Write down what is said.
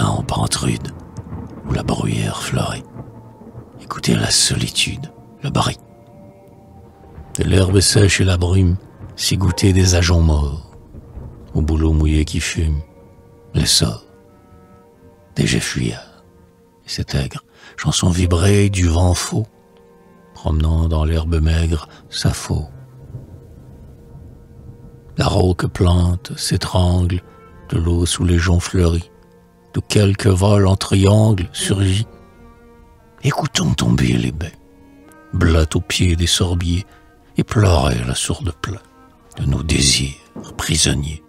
A en pente rude, où la bruyère fleurit. Écoutez la solitude, le bris. De l'herbe sèche et la brume, s'y goûter des agents morts, au boulot mouillé qui fume, les sorts, des jets fuyards, et cet aigre, chanson vibrée du vent faux, promenant dans l'herbe maigre sa faux. La rauque plante s'étrangle de l'eau sous les joncs fleuris, de quelques vols en triangle surgit. Écoutons tomber les baies, blattes aux pieds des sorbiers, et pleurer la sourde plaie de nos désirs prisonniers.